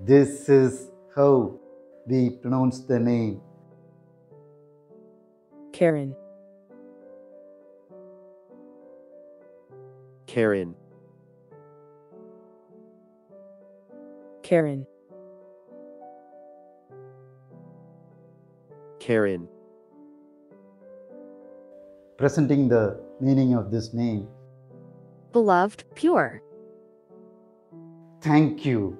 This is how we pronounce the name. Carin, Carin, Carin, Carin, Presenting the meaning of this name. beloved, pure, Thank you.